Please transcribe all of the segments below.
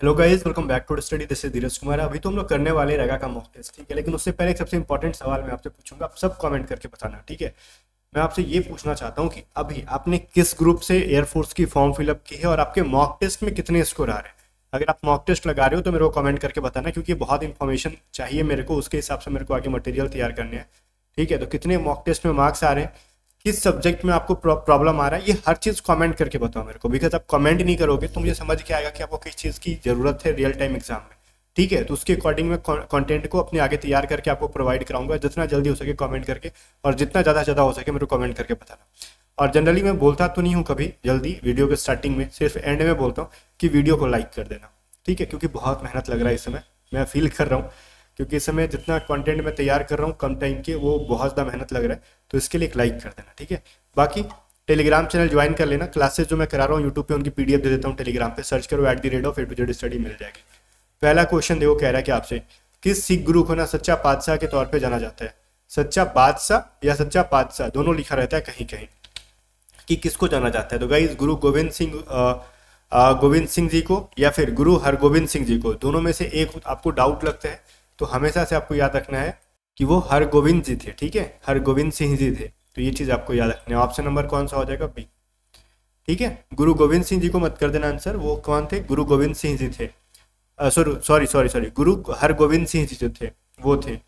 Hello guys welcome back to study this is Dheeraj Kumar अभी तो हम लोग करने वाले रहेगा का मॉक टेस्ट ठीक है? लेकिन उससे पहले एक सबसे इंपॉर्टेंट सवाल मैं आपसे पूछूँगा, आप सब कमेंट करके बताना, ठीक है? मैं आपसे ये पूछना चाहता हूँ कि अभी आपने किस ग्रुप से एयरफोर्स की फॉर्म फिलअप की है और आपके मॉक टेस्ट में कितने स्कोर आ रहे हैं? अगर आप मॉक टेस्ट लगा रहे हो तो मेरे को कमेंट करके बताना, क्योंकि बहुत इन्फॉर्मेशन चाहिए मेरे को, उसके हिसाब से मेरे को आगे मटेरियल तैयार करने हैं, ठीक है? तो कितने मॉक टेस्ट में मार्क्स आ रहे हैं? किस सब्जेक्ट में आपको प्रॉब्लम आ रहा है, ये हर चीज़ कमेंट करके बताओ मेरे को। बिकॉज़ आप कमेंट नहीं करोगे तो मुझे समझ के आएगा कि आपको किस चीज़ की ज़रूरत है रियल टाइम एग्ज़ाम में। ठीक है? तो उसके अकॉर्डिंग मैं कंटेंट को अपने आगे तैयार करके आपको प्रोवाइड कराऊँगा, जितना जल्दी हो सके कमेंट करके और जितना ज़्यादा ज़्यादा हो सके मेरे को कमेंट करके बताना। और जनरली मैं बोलता तो नहीं हूँ कभी जल्दी वीडियो के स्टार्टिंग में, सिर्फ़ एंड में बोलता हूँ कि वीडियो को लाइक कर देना। ठीक है? क्योंकि बहुत मेहनत लग रहा है इस समय। मैं फील कर रहा हूँ। क्योंकि इस समय जितना कंटेंट मैं तैयार कर रहा हूँ, कम टाइम के, वो बहुत ज़्यादा मेहनत लग रहा है। तो इसके लिए एक लाइक कर देना, ठीक है? बाकी टेलीग्राम चैनल ज्वाइन कर लेना। क्लासेस जो मैं करा रहा हूँ यूट्यूब पे उनकी पीडीएफ दे देता हूँ टेलीग्राम पे। सर्च करो at the rate of A to Z study मिल जाएगी। पहला क्वेश्चन देखो, कह रहा है कि आपसे, किस सिख गुरु को ना, सच्चा बादशाह के तौर पर जाना जाता है? सच्चा बादशाह या सच्चा बादशाह? दोनों लिखा रहता है कहीं कहीं, कि किसको जाना जाता है? तो गाइज़ गुरु गोविंद सिंह गोविंद सिंह जी को या फिर गुरु हरगोविंद सिंह जी को, दोनों में से एक आपको डाउट लगता है। तो हमेशा से आपको याद रखना है कि वो हर गोविंद जी थे, ठीक है? हर गोविंद सिंह जी थे। तो ये चीज़ आपको याद रखना है। ऑप्शन नंबर कौन सा हो जाएगा? बी। ठीक है? गुरु गोविंद सिंह जी को मत कर देना आंसर। वो कौन थे? गुरु गोविंद सिंह जी थे। सॉरी सॉरी सॉरी गुरु हरगोविंद सिंह जी जो थे, वो थे।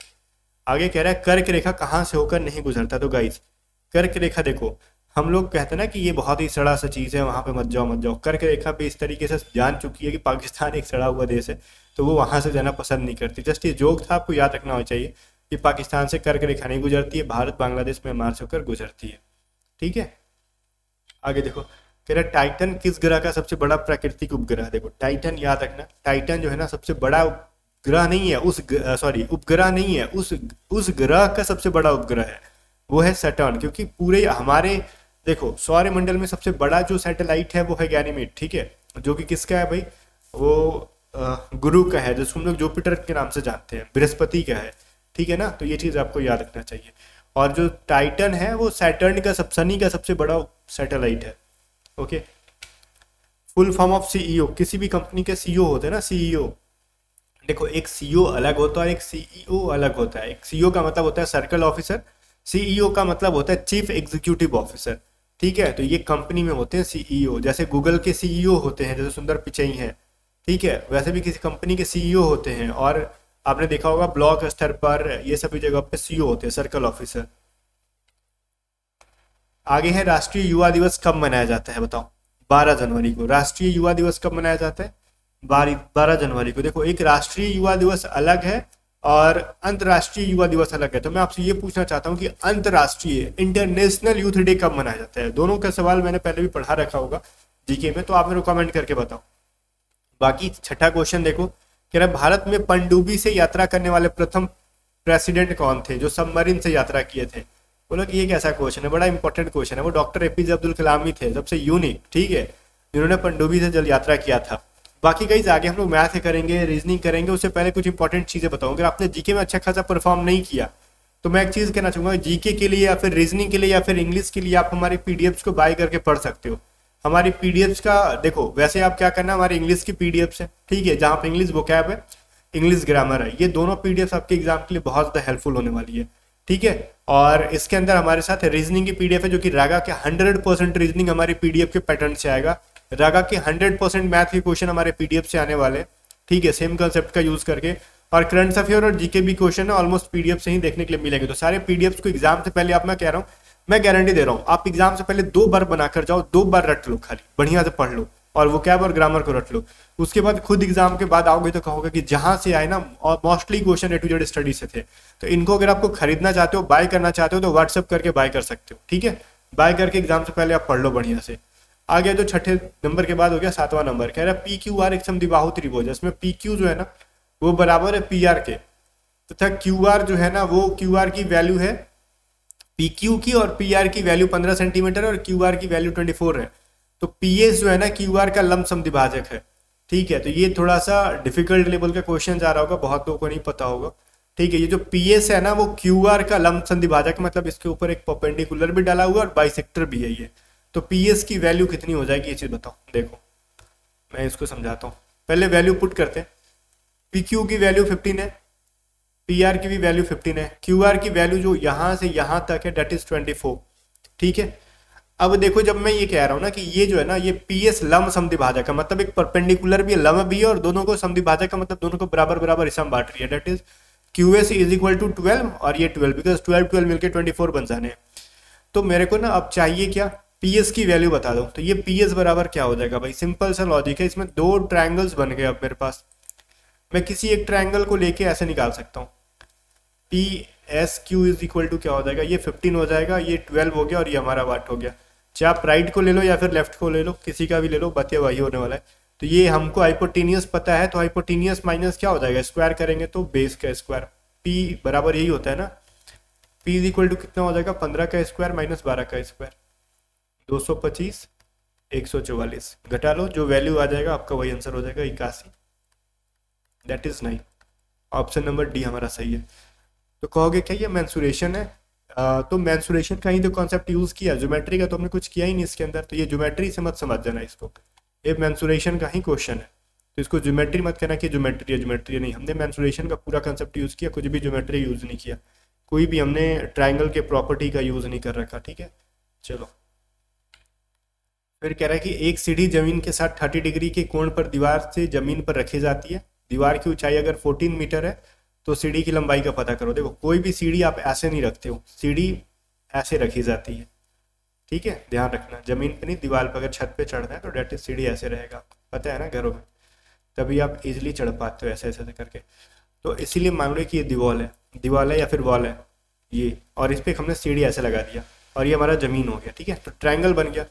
आगे कह रहा है, कर्क रेखा कहाँ से होकर नहीं गुजरता? तो गाइस कर्क रेखा देखो। हम लोग कहते हैं ना कि ये बहुत ही सड़ा सा चीज़ है, वहाँ पे मत जाओ मत जाओ। कर्क रेखा भी इस तरीके से जान चुकी है कि पाकिस्तान एक सड़ा हुआ देश है। तो वो वहाँ से जाना पसंद नहीं करती। जस्ट ये जोक था, आपको याद रखना होना चाहिए कि पाकिस्तान से कर्क रेखा नहीं गुजरती है, भारत बांग्लादेश में मार्च होकर गुजरती है। ठीक है? आगे देखो, कह रहे टाइटन किस ग्रह का सबसे बड़ा प्राकृतिक उपग्रह देखो, टाइटन याद रखना, टाइटन जो है ना सबसे बड़ा ग्रह नहीं है, उस सॉरी उपग्रह नहीं है, उस उस ग्रह का सबसे बड़ा उपग्रह है, वो है सटर्न क्योंकि पूरे हमारे, देखो सौर्य मंडल में सबसे बड़ा जो सैटेलाइट है, वो है गैनीमेड ठीक है? जो कि किसका है भाई? वो गुरु का है, जिसको हम लोग जुपिटर के नाम से जानते हैं, बृहस्पति का है, ठीक है ना? तो ये चीज़ आपको याद रखना चाहिए। और जो टाइटन है, वो सैटर्न का सब सनी का सबसे बड़ा सैटेलाइट है okay full form of CEO किसी भी कंपनी के सीईओ होते हैं ना सीईओ देखो, एक सीईओ अलग होता है, एक सीईओ अलग होता है। एक सीईओ का मतलब होता है सर्कल ऑफिसर सीईओ का मतलब होता है चीफ एग्जीक्यूटिव ऑफिसर ठीक है? तो ये कंपनी में होते हैं सीईओ जैसे गूगल के सीईओ होते हैं, जैसे सुंदर पिचई हैं ठीक है, वैसे भी किसी कंपनी के सीईओ होते हैं और आपने देखा होगा ब्लॉक स्तर पर ये सभी जगह पे सीईओ होते हैं सर्कल ऑफिसर आगे है, राष्ट्रीय युवा दिवस कब मनाया जाता है बताओ? 12 जनवरी को। राष्ट्रीय युवा दिवस कब मनाया जाता है? बारह जनवरी को। देखो, एक राष्ट्रीय युवा दिवस अलग है और अंतर्राष्ट्रीय युवा दिवस अलग है। तो मैं आपसे ये पूछना चाहता हूँ कि अंतर्राष्ट्रीय इंटरनेशनल यूथ डे कब मनाया जाता है? दोनों का सवाल मैंने पहले भी पढ़ा रखा होगा जीके में तो आप मेरे को कमेंट करके बताओ। बाकी छठा क्वेश्चन देखो, कह रहे भारत में पनडुब्बी से यात्रा करने वाले प्रथम प्रेसिडेंट कौन थे जो सबमरीन से यात्रा किए थे? बोलो कि ये कैसा क्वेश्चन है? बड़ा इंपॉर्टेंट क्वेश्चन है। वो डॉक्टर एपीजे अब्दुल कलाम ही थे, सबसे यूनिक ठीक है? जिन्होंने पनडुब्बी से जल यात्रा किया था। बाकी कई आगे हम लोग मैथ करेंगे रीजनिंग करेंगे, उससे पहले कुछ इंपॉर्टेंट चीज़ें बताऊँ। अगर आपने जीके में अच्छा खासा परफॉर्म नहीं किया तो मैं एक चीज़ कहना चाहूँगा जीके के लिए या फिर रीजनिंग के लिए या फिर इंग्लिश के लिए आप हमारी पीडीएफ को बाय करके पढ़ सकते हो। हमारी पीडीएफ का, देखो, वैसे आप क्या करना, हमारी इंग्लिश की पीडीएफ है, ठीक है, जहाँ पे इंग्लिश कैब है इंग्लिश ग्रामर है, ये दोनों पीडीएफ आपके एग्ज़ाम के लिए बहुत ज़्यादा हेल्पफुल होने वाली है, ठीक है, और इसके अंदर हमारे साथ रीजनिंग की पीडीएफ है, जो कि रागा के हंड्रेड परसेंट रीजनिंग हमारी पीडीएफ के पैटर्न से आएगा, रागा के हंड्रेड परसेंट मैथ के क्वेश्चन हमारे पीडीएफ से आने वाले ठीक है सेम कंसेप्ट का यूज़ करके, और करंट अफेयर और जीके भी क्वेश्चन है ऑलमोस्ट पीडीएफ से ही देखने के लिए मिलेंगे तो सारे पीडीएफ को एग्ज़ाम से पहले आप, मैं कह रहा हूँ मैं गारंटी दे रहा हूँ, आप एग्ज़ाम से पहले दो बार बनाकर जाओ, दो बार रट लो खाली, बढ़िया से पढ़ लो, और वो कैब और ग्रामर को रट लो। उसके बाद खुद एग्ज़ाम के बाद आओगे तो कहोगे कि जहाँ से आए ना, और mostly question A to Z study से थे। तो इनको अगर आपको खरीदना चाहते हो बाय करना चाहते हो तो व्हाट्सअप करके बाय कर सकते हो, ठीक है? बाय करके एग्ज़ाम से पहले आप पढ़ लो बढ़िया से। आ गया जो छठे नंबर के बाद हो गया सातवां नंबर। कह रहा है पी क्यू आर एक समदिबाहु त्रिभुज इसमें पी क्यू जो है ना, वो बराबर है पी आर के। तथा तो क्यू आर जो है ना, वो क्यू आर की वैल्यू है पी क्यू की और पी आर की वैल्यू पंद्रह सेंटीमीटर और क्यू आर की वैल्यू ट्वेंटी फोर है। तो पी एस जो है ना क्यू आर का लम समदिभाजक है। ठीक है तो ये थोड़ा सा डिफ़िकल्ट लेवल का क्वेश्चन जा रहा होगा, बहुत लोगों को नहीं पता होगा। ठीक है, ये जो पी एस है ना, वो क्यू आर का लम संधिभाजक मतलब इसके ऊपर एक परपेंडिकुलर भी डाला हुआ और बाइसेक्टर भी है ये। तो पी एस की वैल्यू कितनी हो जाएगी, ये चीज़ बताओ। देखो, मैं इसको समझाता हूँ। पहले वैल्यू पुट करते हैं। पी क्यू की वैल्यू फिफ्टीन है। पी आर की भी वैल्यू फिफ्टीन है क्यू आर की वैल्यू जो यहाँ से यहाँ तक है डेट इज़ ट्वेंटी फोर ठीक है? अब देखो, जब मैं ये कह रहा हूँ ना कि ये जो है ना, ये पी एस लम समदिभाजक है मतलब एक परपेंडिकुलर भी है लम भी है और दोनों को समदिभाजक का मतलब दोनों को बराबर बराबर हिस्सा बांट रही है। That is Q S is equal to twelve और ये ट्वेल्व बिकॉज़ ट्वेल्व ट्वेल्व मिलकर ट्वेंटी फोर बन जाने तो मेरे को ना, अब चाहिए क्या? पी एस की वैल्यू बता दो। तो ये पी एस बराबर क्या हो जाएगा भाई? सिंपल सा लॉजिक है, इसमें दो ट्राइंगल्स बन गए अब मेरे पास। मैं किसी एक ट्राइंगल को लेके ऐसे निकाल सकता हूँ। P S Q is equal to क्या हो जाएगा? ये फिफ्टीन हो जाएगा, ये ट्वेल्व हो गया और ये हमारा वाट हो गया। चाहे आप राइट को ले लो या फिर लेफ़्ट को ले लो, किसी का भी ले लो, बतिया वही होने वाला है। तो ये हमको हाइपोटीनियस पता है तो हाइपोटीनियस माइनस क्या हो जाएगा? स्क्वायर करेंगे तो बेस का स्क्वायर पी बराबर यही होता है ना? पी इज़ इक्वल टू कितना हो जाएगा? पंद्रह का स्क्वायर माइनस बारह का स्क्वायर दो सौ पच्चीस, एक सौ चौवालीस। घटा लो, जो वैल्यू आ जाएगा, आपका वही आंसर हो जाएगा इक्यासी। That is nine option number D हमारा सही है। तो कहोगे क्या ये मैंसुरेशन है? आ, तो मैंसुरेशन का ही तो कॉन्सेप्ट यूज़ किया। ज्योमेट्री का तो हमने कुछ किया ही नहीं इसके अंदर। तो ये ज्योमेट्री से मत समझ जाना इसको। ये मैंसुरेशन का ही क्वेश्चन है। तो इसको ज्योमेट्री मत कहना कि ज्योमेट्री है ज्योमेट्री नहीं। हमने मैंसुरेशन का पूरा कॉन्सेप्ट यूज़ किया कुछ भी ज्योमेट्री यूज़ नहीं किया। कोई भी हमने ट्राइंगल के प्रॉपर्टी का यूज़ नहीं कर रखा ठीक है? चलो। फिर कह रहा है कि एक सीढ़ी ज़मीन के साथ थर्टी डिग्री के कोण पर दीवार से ज़मीन पर रखी जाती है। दीवार की ऊंचाई अगर फोर्टीन मीटर है तो सीढ़ी की लंबाई का पता करो। देखो, कोई भी सीढ़ी आप ऐसे नहीं रखते हो। सीढ़ी ऐसे रखी जाती है। ठीक है? ध्यान रखना। ज़मीन पे नहीं, दीवार पर अगर छत पे चढ़ना है तो इज़ सीढ़ी ऐसे रहेगा। पता है ना, घरों में? तभी आप इजिली चढ़ पाते हो ऐसे ऐसे करके। तो इसीलिए मान लो कि ये दीवाल है। दीवाल है या फिर वॉल है? ये। और इस पर हमने सीढ़ी ऐसे लगा दिया। और ये हमारा ज़मीन हो गया। ठीक है? तो ट्रायंगल बन गया।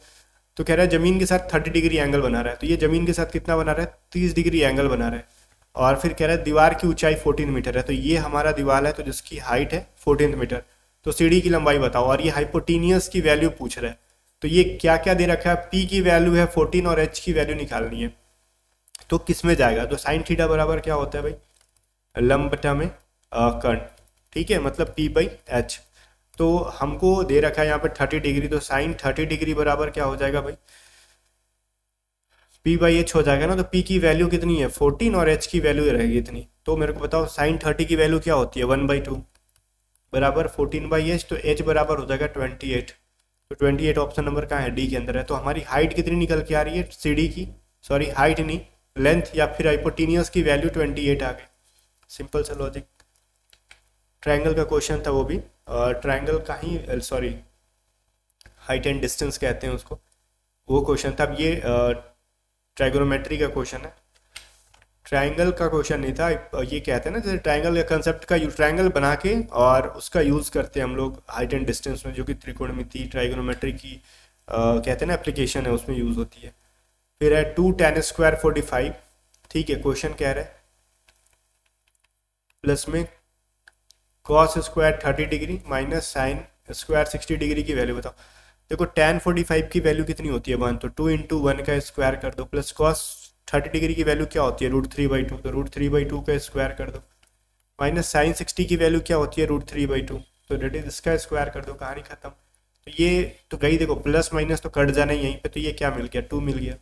तो कह रहा है, ज़मीन के साथ थर्टी डिग्री एंगल बना रहा है। तो ये ज़मीन के साथ कितना बना रहा है? तीस डिग्री एंगल बना रहा है। और फिर कह रहा है, दीवार की ऊंचाई 14 मीटर है तो ये हमारा दीवार है तो जिसकी हाइट है 14 मीटर तो सीढ़ी की लंबाई बताओ, और ये हाइपोटीनियस की वैल्यू पूछ रहा है। तो ये क्या क्या दे रखा है? पी की वैल्यू है 14 और एच की वैल्यू निकालनी है। तो किसमें जाएगा? तो साइन थीटा बराबर क्या होता है भाई? लंबटा में कर्ण ठीक है? मतलब पी बाई एच तो हमको दे रखा है यहाँ पे थर्टी डिग्री तो साइन थर्टी डिग्री बराबर क्या हो जाएगा भाई? पी बाई एच हो जाएगा ना तो पी की वैल्यू कितनी है? फोर्टीन और एच की वैल्यू रहेगी इतनी। तो मेरे को बताओ साइन थर्टी की वैल्यू क्या होती है? वन बाई टू बराबर फोर्टीन बाई एच तो एच बराबर हो जाएगा ट्वेंटी एट तो ट्वेंटी एट ऑप्शन नंबर कहाँ है? डी के अंदर है। तो हमारी हाइट कितनी निकल के आ रही है? सी की। सॉरी हाइट नहीं लेंथ या फिर हाइपोटीनियस की वैल्यू ट्वेंटी एट आ गई। सिंपल सा लॉजिक ट्रायंगल का क्वेश्चन था वो भी। ट्रायंगल का ही सॉरी हाइट एंड डिस्टेंस कहते हैं उसको। वो क्वेश्चन था। अब ये ट्राइगोनोमेट्री का क्वेश्चन है। ट्राइंगल का क्वेश्चन नहीं था ये कहते हैं ना जैसे ट्राइंगल का कंसेप्ट का ट्राइंगल बना के और उसका यूज़ करते हैं हम लोग हाइट एंड डिस्टेंस में जो कि त्रिकोणमिति ट्राइगोनोमेट्री की आ, कहते हैं ना एप्लीकेशन है उसमें यूज़ होती है। फिर है two tan square forty five ठीक है क्वेश्चन कह रहा प्लस में cos square thirty degree minus sine square sixty degree की वैल्यू बताओ। देखो टेन फोर्टी फाइव की वैल्यू कितनी होती है? वन तो टू इंटू वन का स्क्वायर कर दो प्लस कॉस थर्टी डिग्री की वैल्यू क्या होती है? रूट थ्री बाई टू तो रूट थ्री बाई टू का स्क्वायर कर दो। माइनस साइन सिक्सटी की वैल्यू क्या होती है? रूट थ्री बाई टू तो डेट इज़ इसका स्क्वायर कर दो, कहानी खत्म। तो ये तो गई देखो प्लस माइनस तो कट जाना यहीं पे तो ये क्या मिल गया? टू मिल गया।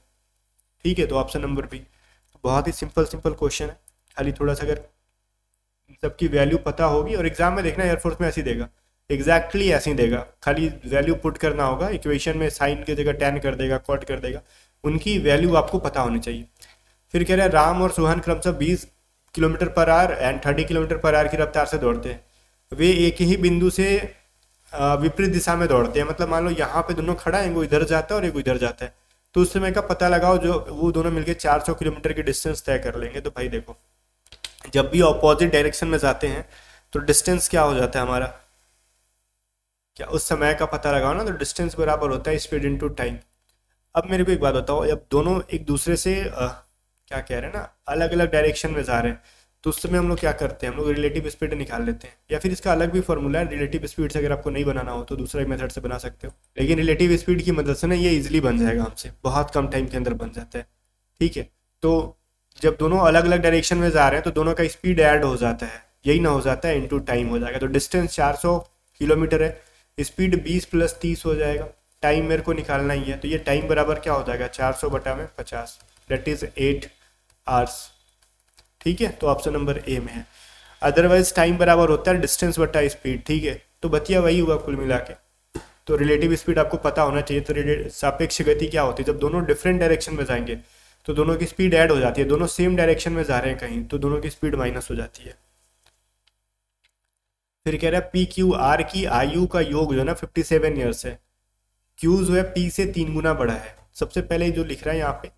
ठीक है तो ऑप्शन नंबर बी तो बहुत ही सिंपल सिंपल क्वेश्चन है। खाली थोड़ा सा अगर सबकी वैल्यू पता होगी, और एग्ज़ाम में देखना एयरफोर्स में ऐसे देगा। एग्जैक्टली exactly ऐसे ही देगा। खाली वैल्यू पुट करना होगा इक्वेशन में साइन की जगह टेन कर देगा कॉट कर देगा। उनकी वैल्यू आपको पता होनी चाहिए। फिर कह रहे हैं, राम और सुहान क्रमशः बीस kilometre per hour and thirty kilometre per hour की रफ्तार से दौड़ते हैं। वे एक ही बिंदु से विपरीत दिशा में दौड़ते हैं। मतलब मान लो यहाँ पे दोनों खड़ा है, वो इधर जाता है और एक इधर जाता है। तो उस समय का पता लगाओ, जो वो दोनों मिलकर 400 किलोमीटर की डिस्टेंस तय कर लेंगे। तो भाई देखो, जब भी अपोजिट डायरेक्शन में जाते हैं तो डिस्टेंस क्या हो जाता है हमारा? क्या उस समय का पता लगाओ ना तो डिस्टेंस बराबर होता है स्पीड इनटू टाइम अब मेरे को एक बात बताओ जब दोनों एक दूसरे से आ, क्या कह रहे हैं ना अलग अलग डायरेक्शन में जा रहे हैं तो उस समय हम लोग क्या करते हैं? हम लोग रिलेटिव स्पीड निकाल लेते हैं। या फिर इसका अलग भी फॉर्मूला है रिलेटिव स्पीड से अगर आपको नहीं बनाना हो तो दूसरा मेथड से बना सकते हो। लेकिन रिलेटिव स्पीड की मदद से ना ये इजिली बन जाएगा हमसे बहुत कम टाइम के अंदर बन जाता है। ठीक है? तो जब दोनों अलग अलग डायरेक्शन में जा रहे हैं तो दोनों का स्पीड ऐड हो जाता है। यही ना हो जाता है इंटू टाइम हो जाएगा। तो डिस्टेंस 400 किलोमीटर है। स्पीड 20 प्लस 30 हो जाएगा। टाइम मेरे को निकालना ही है। तो ये टाइम बराबर क्या हो जाएगा? 400 बटा में 50 डेट इज़ 8 आर्स ठीक है? तो ऑप्शन नंबर ए में है। अदरवाइज़ टाइम बराबर होता है डिस्टेंस बटा स्पीड ठीक है? तो बतिया वही हुआ कुल मिला के। तो रिलेटिव स्पीड आपको पता होना चाहिए। तो रिलेटिव सापेक्ष गति क्या होती है? जब दोनों डिफरेंट डायरेक्शन में जाएँगे तो दोनों की स्पीड ऐड हो जाती है। दोनों सेम डायरेक्शन में जा रहे हैं कहीं तो दोनों की स्पीड माइनस हो जाती है। फिर कह रहा है पी क्यू आर की आयु का योग जो है ना फिफ्टी सेवन ईयर्स है। क्यू जो है पी से तीन गुना बड़ा है। सबसे पहले जो लिख रहा है यहाँ पे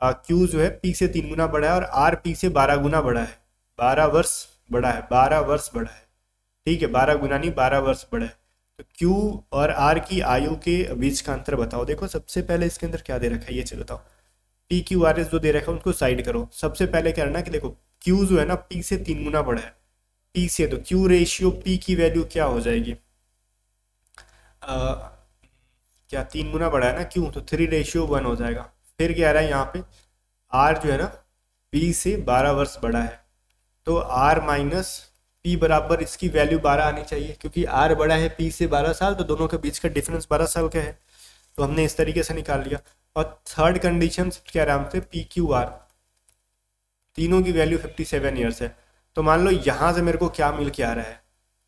क्यू जो है पी से तीन गुना बड़ा है और आर पी से बारह गुना बड़ा है। बारह वर्ष बड़ा है, बारह वर्ष बड़ा है। ठीक है, बारह गुना नहीं, बारह वर्ष बड़ा है। तो क्यू और आर की आयु के बीच का अंतर बताओ। देखो, सबसे पहले इसके अंदर क्या दे रखा है, ये चलो बताओ। पी क्यू आर एस जो दे रखा है उनको साइड करो। सबसे पहले क्या करना कि देखो क्यू जो है ना पी से तीन गुना बड़ा है। पी से तो क्यू रेशियो पी की वैल्यू क्या हो जाएगी? आ, क्या तीन गुना बड़ा है ना क्यू तो थ्री रेशियो वन हो जाएगा। फिर क्या रहा है यहाँ पे? आर जो है ना पी से बारह वर्ष बड़ा है। तो आर माइनस पी बराबर इसकी वैल्यू बारह आनी चाहिए क्योंकि आर बड़ा है पी से बारह साल तो दोनों के बीच का डिफरेंस बारह साल का है। तो हमने इस तरीके से निकाल लिया। और थर्ड कंडीशन क्या रहा से पी क्यू आर तीनों की वैल्यू फिफ्टी सेवन ईयर्स है। तो मान लो यहाँ से मेरे को क्या मिल के आ रहा है?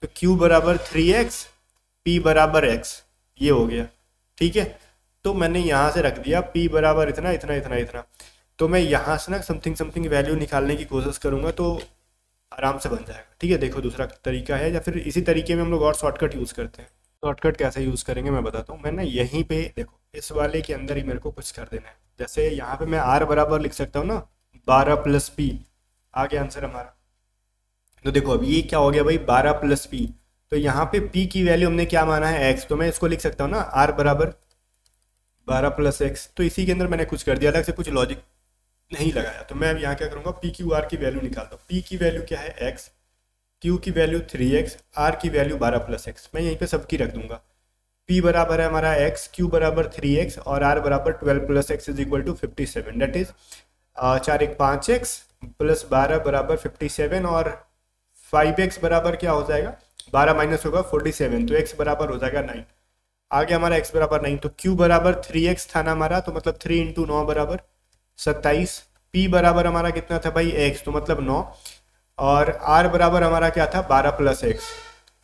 तो q बराबर थ्री एक्स पी बराबर एक्स ये हो गया। ठीक है? तो मैंने यहाँ से रख दिया, p बराबर इतना इतना इतना इतना। तो मैं यहाँ से ना समथिंग समथिंग वैल्यू निकालने की कोशिश करूँगा तो आराम से बन जाएगा। ठीक है? देखो दूसरा तरीका है या फिर इसी तरीके में हम लोग और शॉर्टकट यूज़ करते हैं। शॉर्टकट कैसे यूज़ करेंगे मैं बताता हूँ। मैंने यहीं पे, देखो, इस वाले के अंदर ही मेरे को कुछ कर देना है। जैसे यहाँ पे मैं आर बराबर लिख सकता हूँ ना, बारह प्लस पी आगे आंसर हमारा। तो देखो, अब ये क्या हो गया भाई? बारह प्लस पी तो यहाँ पे पी की वैल्यू हमने क्या माना है? एक्स तो मैं इसको लिख सकता हूँ ना? आर बराबर बारह प्लस एक्स तो इसी के अंदर मैंने कुछ कर दिया। अलग से कुछ लॉजिक नहीं लगाया। तो मैं अब यहाँ क्या करूँगा? पी क्यू आर की वैल्यू निकालता हूँ। पी की वैल्यू क्या है? एक्स क्यू की वैल्यू थ्री एक्स आर की वैल्यू बारह प्लस एक्स मैं यहीं पे सबकी रख दूँगा। पी बराबर है हमारा एक्स क्यू बराबर थ्री एक्स और आर बराबर twelve plus X is equal to fifty seven that is चार एक पाँच एक्स प्लस बारह बराबर फिफ्टी सेवन और फाइव एक्स बराबर क्या हो जाएगा? बारह माइनस होगा फोर्टी सेवन तो एक्स बराबर हो जाएगा नाइन। आगे हमारा एक्स बराबर नाइन तो क्यू बराबर थ्री एक्स था ना हमारा तो मतलब थ्री इंटू नौ बराबर सत्ताईस। पी बराबर हमारा कितना था भाई? एक्स तो मतलब नौ। और आर बराबर हमारा क्या था? बारह प्लस एक्स।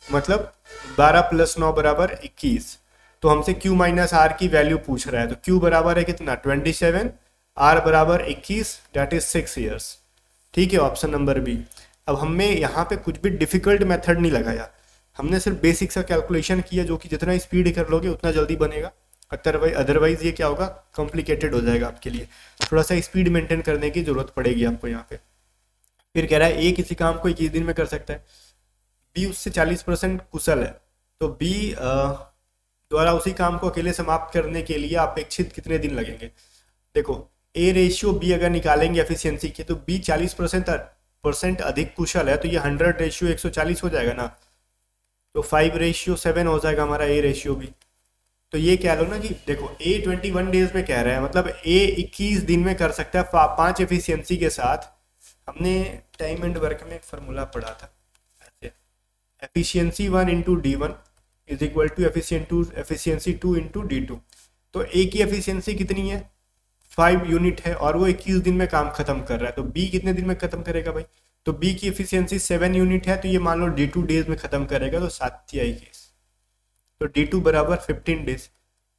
मतलब बारह प्लस नौ बराबर इक्कीस। तो हमसे क्यू माइनस आर की वैल्यू पूछ रहा है तो क्यू बराबर है कितना? Twenty seven. आर बराबर इक्कीस डेट इज़ सिक्स ईयर्स ठीक है, ऑप्शन नंबर बी। अब हमने यहाँ पे कुछ भी डिफ़िकल्ट मेथड नहीं लगाया। हमने सिर्फ़ बेसिक सा कैलकुलेशन किया जो कि जितना स्पीड कर लोगे उतना जल्दी बनेगा। अदरवाइज़ अदरवाइज़ ये क्या होगा? कॉम्प्लिकेटेड हो जाएगा आपके लिए। थोड़ा सा स्पीड मेंटेन करने की ज़रूरत पड़ेगी आपको यहाँ पे। फिर कह रहा है ए किसी काम को इक्कीस दिन में कर सकता है। बी उससे चालीस परसेंट कुशल है। तो बी द्वारा उसी काम को अकेले समाप्त करने के लिए अपेक्षित कितने दिन लगेंगे? देखो ए रेशियो बी अगर निकालेंगे एफिशिएंसी के तो बी चालीस परसेंट परसेंट अधिक कुशल है तो ये हंड्रेड रेशियो एक सौ चालीस हो जाएगा ना। तो फाइव रेशियो सेवन हो जाएगा हमारा ए रेशियो भी। तो ये क्या लो ना कि देखो ए ट्वेंटी वन डेज़ में कह रहे हैं मतलब ए इक्कीस दिन में कर सकता है पाँच एफिशिएंसी के साथ। हमने टाइम एंड वर्क में एक फार्मूला पढ़ा था। Efficiency one into D one is equal to efficient two efficiency two into D two तो ए की एफिशिएंसी कितनी है? फाइव यूनिट है और वो इक्कीस दिन में काम खत्म कर रहा है। तो बी कितने दिन में खत्म करेगा भाई? तो बी की एफिशिएंसी सेवन यूनिट है तो ये मान लो डी टू डेज़ में खत्म करेगा तो सात आई केस तो डी टू बराबर फिफ्टीन डेज़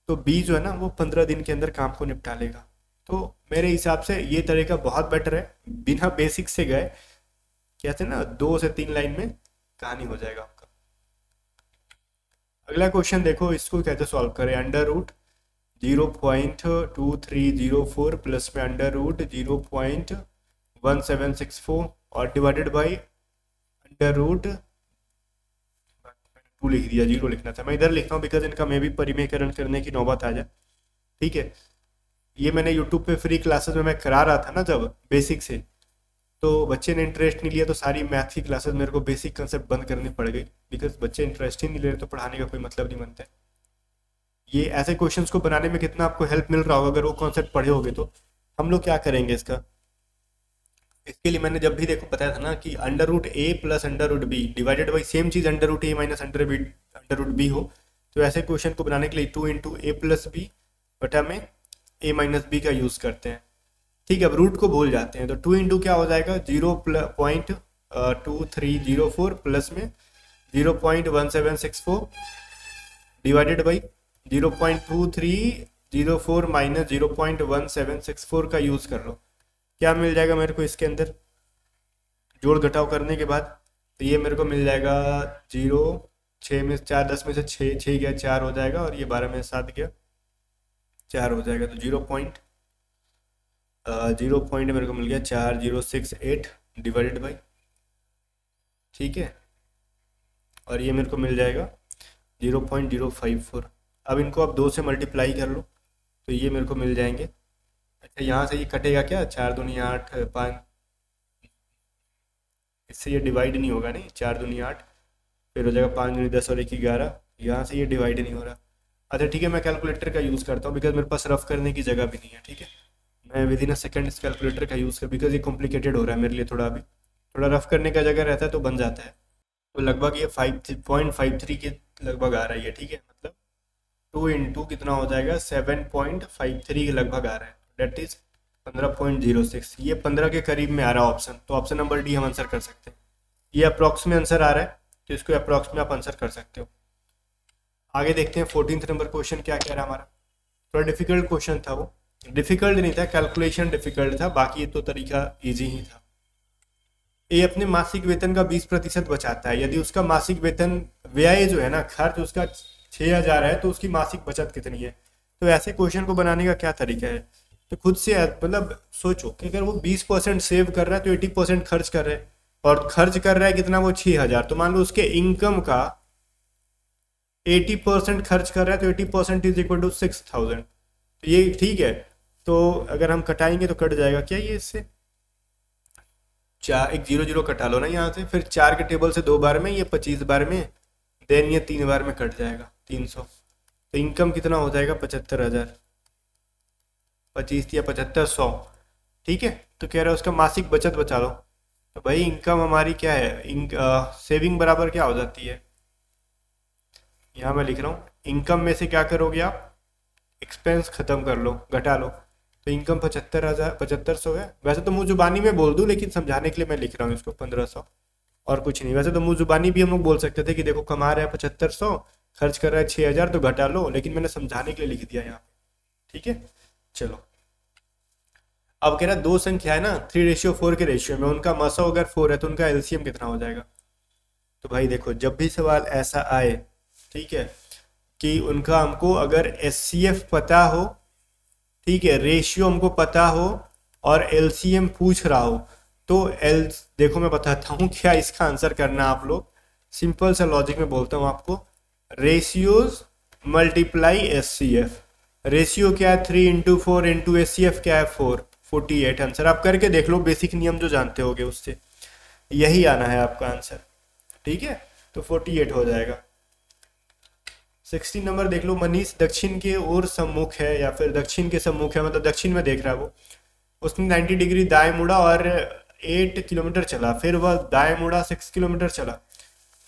तो बी जो है ना, वो पंद्रह दिन के अंदर काम को निपटा लेगा। तो मेरे हिसाब से ये तरीका बहुत बेटर है। बिना बेसिक से गए, कहते ना, दो से तीन लाइन में कहानी हो जाएगा आपका। अगला क्वेश्चन देखो, इसको कैसे सॉल्व करें? Under root zero point two three zero four plus में under root zero point one seven six four और divided by under root two लिख दिया ज़ीरो लिखना था। मैं इधर लिखता हूँ बिकॉज़ इनका मैं भी परिमेयकरण करने की नौबत आ जाए। ठीक है? ये मैंने यूट्यूब पे फ्री क्लासेस में मैं करा रहा था ना जब बेसिक से। तो बच्चे ने इंटरेस्ट नहीं लिया तो सारी मैथ की क्लासेस मेरे को बेसिक कंसेप्ट बंद करनी पड़ गई। बिकॉज़ बच्चे इंटरेस्ट ही नहीं ले रहे तो पढ़ाने का कोई मतलब नहीं बनता है। ये ऐसे क्वेश्चंस को बनाने में कितना आपको हेल्प मिल रहा होगा अगर वो कॉन्सेप्ट पढ़े होगे तो? हम लोग क्या करेंगे इसका? इसके लिए मैंने जब भी देखो बताया था ना कि under root A plus under root B divided by same cheese under root A minus under B under root B हो तो ऐसे क्वेश्चन को बनाने के लिए two into A plus B बटा में ए माइनस बी का यूज़ करते हैं। ठीक है, अब रूट को भूल जाते हैं तो टू इंटू क्या हो जाएगा? Zero point two three zero four plus में zero point one seven six four divided by zero point two three, zero four minus zero point one seven six four का यूज़ कर लो। क्या मिल जाएगा मेरे को इसके अंदर? जोड़ घटाव करने के बाद तो ये मेरे को मिल जाएगा ज़ीरो छः में चार, दस में से छः छः गया, चार हो जाएगा, और ये बारह में सात गया, चार हो जाएगा। तो ज़ीरो पॉइंट ज़ीरो पॉइंट मेरे को मिल गया चार, zero six, eight divided by, ठीक है? और ये मेरे को मिल जाएगा zero point zero five four. अब इनको आप दो से मल्टीप्लाई कर लो तो ये मेरे को मिल जाएँगे। अच्छा यहाँ से ये कटेगा क्या? चार दूनी आठ, पाँच। इससे ये डिवाइड नहीं होगा, नहीं? चार दूनी आठ, फिर हो जाएगा पाँच दूनी दस और एक ग्यारह। यहाँ से ये डिवाइड नहीं हो रहा। अच्छा ठीक है, मैं कैलकुलेटर का यूज़ करता हूँ बिकॉज़ मेरे पास रफ करने की जगह भी नहीं है, ठीक है? मैं विद इन अ सेकेंड इस कैलकुलेटर का यूज़ कर बिकॉज़ ये कॉम्प्लिकेटेड हो रहा है मेरे लिए थोड़ा अभी। थोड़ा रफ करने का जगह रहता है तो बन जाता है। तो लगभग ये फाइव पॉइंट फाइव थ्री के लगभग आ रहा है ठीक है? मतलब टू इंटू कितना हो जाएगा? सेवन पॉइंट फाइव थ्री के लगभग आ रहा है। डेट इज़ पंद्रह पॉइंट ज़ीरो सिक्स ये पंद्रह के करीब में आ रहा है ऑप्शन तो ऑप्शन नंबर डी हम आंसर कर सकते हैं। ये अप्रॉक्स में आंसर आ रहा है तो इसको अप्रॉक्स में आप आंसर कर सकते हो। आगे देखते हैं फोर्टीन नंबर क्वेश्चन क्या कह रहा है हमारा? थोड़ा डिफ़िकल्ट क्वेश्चन था वो। डिफ़िकल्ट नहीं था कैलकुलेशन डिफ़िकल्ट था। बाकी ये तो तरीका इजी ही था। ये अपने मासिक वेतन का 20 प्रतिशत बचाता है। यदि उसका मासिक वेतन व्यय जो है ना, खर्च उसका छः हज़ार है तो उसकी मासिक बचत कितनी है? तो ऐसे क्वेश्चन को बनाने का क्या तरीका है? तो खुद से मतलब सोचो कि अगर वो बीस परसेंट सेव कर रहा है तो एटी परसेंट खर्च कर रहे है। और खर्च कर रहा है कितना? वो छः हज़ार। तो मान लो उसके इनकम का एटी परसेंट खर्च कर रहा है तो eighty percent is equal to six thousand तो ये ठीक है। तो अगर हम कटाएँगे तो कट जाएगा। क्या ये इससे? चार, एक ज़ीरो ज़ीरो कटा लो ना यहाँ से, फिर चार के टेबल से दो बार में, ये पच्चीस बार में, देन ये तीन बार में कट जाएगा। तीन सौ। तो इनकम कितना हो जाएगा? पचहत्तर हज़ार। पच्चीस या पचहत्तर सौ। ठीक है? तो कह रहे हैं उसका मासिक बचत बचा लो। तो भाई इनकम हमारी क्या है? इंक, आ, सेविंग बराबर क्या हो जाती है? यहाँ मैं लिख रहा हूँ। इनकम में से क्या करोगे आप? एक्सपेंस ख़त्म कर लो घटा लो। तो इनकम पचहत्तर हज़ार पचहत्तर सौ है। वैसे तो मुँह जुबानी में बोल दूँ लेकिन समझाने के लिए मैं लिख रहा हूँ इसको पंद्रह सौ। और कुछ नहीं। वैसे तो मुँह जुबानी भी हम लोग बोल सकते थे कि देखो कमा रहे हैं पचहत्तर सौ खर्च कर रहा है छः हज़ार तो घटा लो, लेकिन मैंने समझाने के लिए लिख दिया यहाँ ठीक है? चलो। अब कह रहा दो संख्या है ना थ्री रेशियो फोर के रेशियो में। उनका मसो अगर फोर है तो उनका एलसीएम कितना हो जाएगा? तो भाई देखो, जब भी सवाल ऐसा आए, ठीक है, कि उनका हमको अगर एस पता हो, ठीक है रेशियो हमको पता हो, और एलसीएम पूछ रहा हो तो एल, देखो मैं बताता हूँ क्या इसका आंसर करना आप लोग। सिंपल सा लॉजिक में बोलता हूँ आपको। Ratios multiply S C F ratio क्या है? Three into four into S C F क्या है? फोर फोर्टी एट आंसर आप करके देख लो बेसिक नियम जो जानते होगे उससे। यही आना है आपका आंसर ठीक है? तो फोर्टी एट हो जाएगा। सिक्सटीन नंबर देख लो, मनीष दक्षिण के ओर सम्मुख है, या फिर दक्षिण के सम्मुख है मतलब दक्षिण में देख रहा है वो। उसने 90 डिग्री दाएँ मुड़ा और एट किलोमीटर चला, फिर वह दाएँ मुड़ा सिक्स किलोमीटर चला।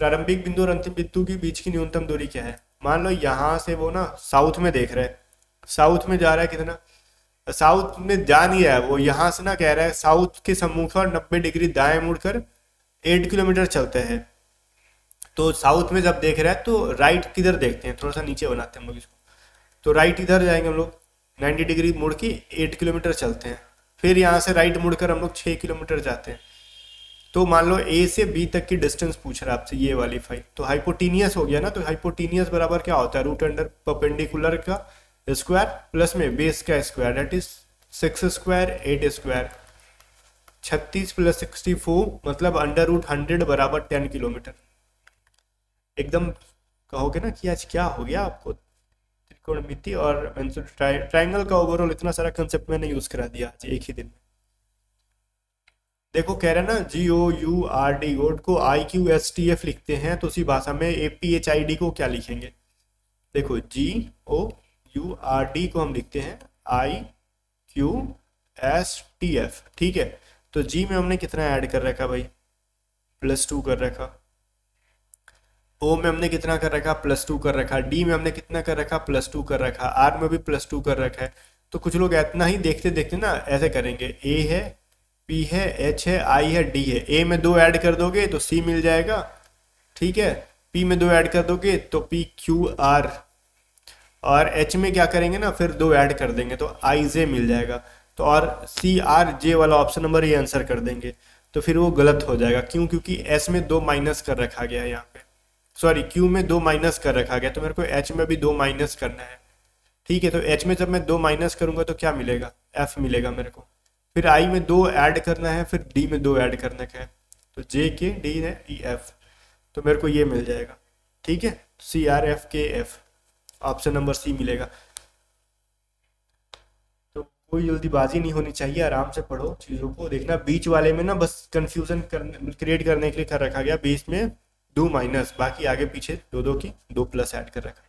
प्रारंभिक बिंदु और अंतिम बिंदु के बीच की न्यूनतम दूरी क्या है? मान लो यहाँ से वो ना साउथ में देख रहे हैं। साउथ में जा रहा है कितना? साउथ में जा नहीं है वो। यहाँ से ना कह रहा है साउथ के सम्मुख और नब्बे डिग्री दाएँ मुड़कर एट किलोमीटर चलते हैं। तो साउथ में जब देख रहा है तो राइट किधर देखते हैं? थोड़ा सा नीचे बनाते हैं हम लोग इसको। तो राइट इधर जाएँगे हम लोग। 90 डिग्री मुड़ के एट किलोमीटर चलते हैं। फिर यहाँ से राइट मुड़कर हम लोग 6 किलोमीटर जाते हैं। तो मान लो ए से बी तक की डिस्टेंस पूछ रहा है आपसे ये वाली फाइव तो हाइपोटीनियस हो गया ना तो हाइपोटीनियस बराबर क्या होता है? रूट अंडर परपेंडिकुलर का स्क्वायर प्लस में बेस का square that is six square eight square छत्तीस प्लस सिक्सटी फोर मतलब अंडर रूट हंड्रेड बराबर टेन किलोमीटर। एकदम कहोगे ना कि आज क्या हो गया आपको? त्रिकोणमिति और ट्राइंगल का ओवरऑल इतना सारा कंसेप्ट मैंने यूज़ करा दिया आज एक ही दिन में। देखो, कह रहे हैं ना G O U R D code को I Q S T F लिखते हैं तो उसी भाषा में A P H I D को क्या लिखेंगे? देखो G O U R D को हम लिखते हैं I Q S T F ठीक है? तो जी में हमने कितना ऐड कर रखा भाई? प्लस टू कर रखा। ओ में हमने कितना कर रखा? प्लस टू कर रखा। डी में हमने कितना कर रखा? प्लस टू कर रखा। आर में भी प्लस टू कर रखा है। तो कुछ लोग इतना ही देखते देखते ना, ऐसे करेंगे। ए है पी है एच है आई है डी है। ए में दो ऐड कर दोगे तो सी मिल जाएगा। ठीक है? पी में दो ऐड कर दोगे तो पी क्यू आर और एच में क्या करेंगे ना, फिर दो ऐड कर देंगे तो आई जे मिल जाएगा। तो और सी आर जे वाला ऑप्शन नंबर ये आंसर कर देंगे। तो फिर वो गलत हो जाएगा। क्यों? क्योंकि एस में दो माइनस कर रखा गया है यहाँ पे। सॉरी क्यू में दो माइनस कर रखा गया। तो मेरे को एच में भी दो माइनस करना है। ठीक है? तो एच में जब मैं दो माइनस करूँगा तो क्या मिलेगा? एफ़ मिलेगा मेरे को। फिर आई में दो ऐड करना है, फिर डी में दो ऐड करने का है। तो जे के डी है ई एफ़ तो मेरे को ये मिल जाएगा। ठीक है? सी आर एफ़ के एफ़ ऑप्शन नंबर सी मिलेगा। तो कोई जल्दीबाजी नहीं होनी चाहिए, आराम से पढ़ो चीज़ों को। देखना, बीच वाले में ना बस कंफ्यूजन क्रिएट करने के लिए कर रखा गया। बीच में दो माइनस बाकी आगे पीछे दो दो की दो प्लस ऐड कर रखा।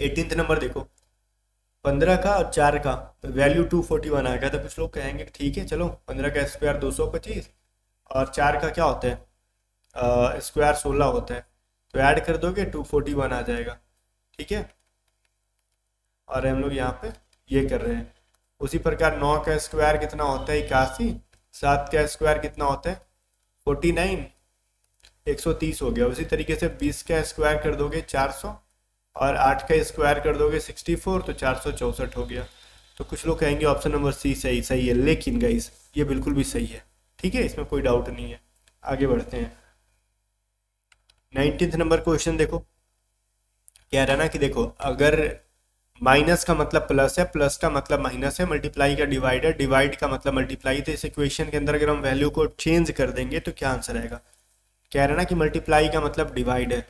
एटीनथ नंबर देखो। पंद्रह का और चार का वैल्यू टू फोर्टी वन आ गया। तो कुछ लोग कहेंगे ठीक है, चलो, पंद्रह का स्क्वायर दो सौ पच्चीस और चार का क्या होता है? स्क्वायर सोलह होता है। तो ऐड कर दोगे टू फोर्टी वन आ जाएगा। ठीक है? और हम लोग यहाँ पे ये कर रहे हैं। उसी प्रकार नौ का स्क्वायर कितना होता है? इक्यासी। सात का स्क्वायर कितना होता है? फोर्टी नाइन एक सौ तीस हो गया। उसी तरीके से बीस का स्क्वायर कर दोगे, चार सौ। और आठ का स्क्वायर कर दोगे सिक्सटी फोर तो चार सौ चौंसठ हो गया। तो कुछ लोग कहेंगे ऑप्शन नंबर सी सही सही है, लेकिन गाइस ये बिल्कुल भी सही है। ठीक है, इसमें कोई डाउट नहीं है। आगे बढ़ते हैं। नाइनटीन नंबर क्वेश्चन देखो। कह रहा ना कि देखो, अगर माइनस का मतलब प्लस है प्लस का मतलब माइनस है मल्टीप्लाई का डिवाइड है डिवाइड का मतलब मल्टीप्लाई तो इस इक्वेशन के अंदर अगर हम वैल्यू को चेंज कर देंगे तो क्या आंसर आएगा? कह रहा ना कि मल्टीप्लाई का मतलब डिवाइड है।